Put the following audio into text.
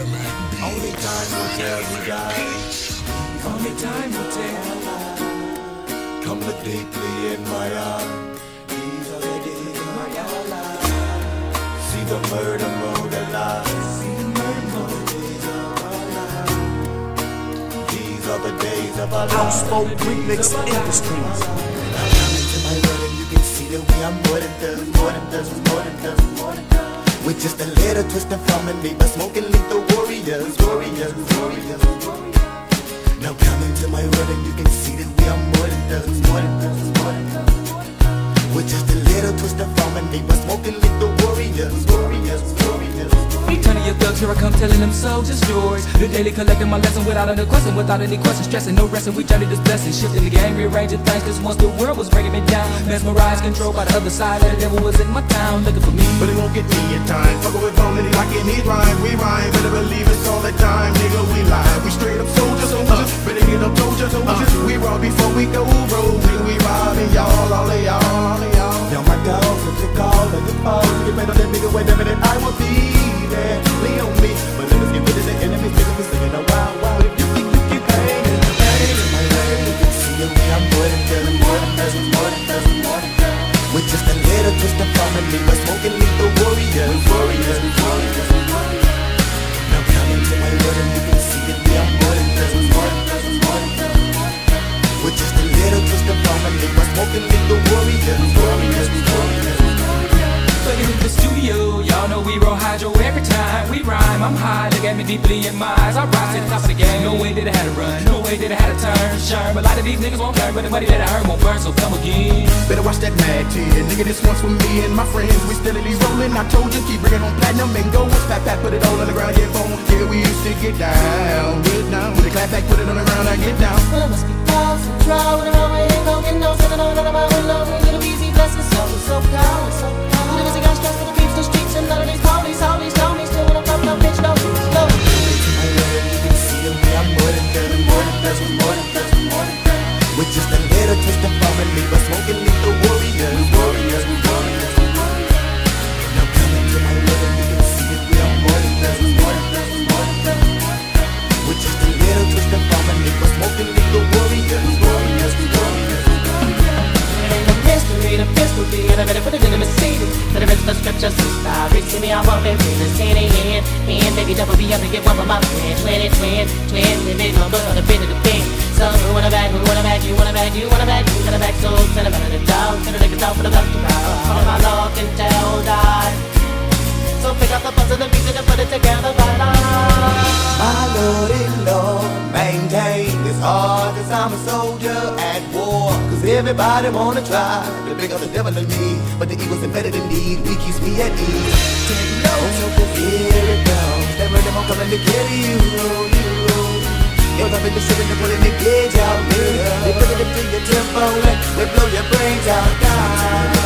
Only time will tell you guys. Only time will tell. Come look deeply in my eyes. These are the days my. See the murder mode alive. See the murder mode. These are the days of our lives. OuTSMoKE Remix Industries. Are more than dust, more than dust, more than dust. With just a little twist and from and but smoking lethal warriors, warriors, warriors, warriors. Now come into my world and you can see that we are more than dust, more than dust, more than dust. With just a little twist and and but smoking lethal warriors, warriors, warriors. Eternal your thugs, here I come telling them soldier stories. The daily collecting my lesson without any question, without any question, stressing, no resting. We journey this blessing, shifting the game, rearranging things. Cause once the world was breaking me down, mesmerized, controlled by the other side. The devil was in my town, looking for me. But it won't get me in time. Fuck with phone and he like it, he rhyme, we rhyme. Better believe it's all the time, nigga, we lie. We straight up soldiers, soldiers. Better get up, soldiers, soldiers. Uh-huh. We raw before we go warriors, warriors, warriors. Now come into my world and you can see that we are more than done, more than done, more. With just a little twist of family, but smoking lethal warriors, warriors, warriors. Looking in the studio, y'all know we roll hydro every. I'm high, look at me deeply in my eyes. I rise to the top of the game. No way that I had to run, no way that I had to turn. Sure, but a lot of these niggas won't learn, but the money that I earn won't burn, so come again. Better watch that mad tear. Nigga, this one's for me and my friends. We steadily rolling. I told you, keep bringing on platinum and gold. Pat, pat, put it all on the ground, get bone. Yeah, we used to get down, get down. With a clap back, put it on the ground, I get down. Well, I must be lost and dry the be, and I better in the Mercedes. To the rest of the scriptures, sorry, see me, I want in the city, in, in, baby, double be up and get one for my friend. Twin, twin, twin, living on book on the bit of the pin. So, who wanna bag, who wanna bag, you wanna bag, you wanna bag, you wanna bag, so, send a better the dog, send a nigga talk for the left to crowd. All my love can tell, die. So pick up the puzzle and piece it and put it together, bye My Lord and Lord, maintain this heart Cause I'm a soldier at war Cause everybody wanna try bring up the devil in me But the evil's embedded in need, we keeps me at ease. Take notes, so here it comes. That rhythm I'm coming to carry you, you up in the shit and pulling the gauge out, nigga They put it into your tempo and they blow your brains out, God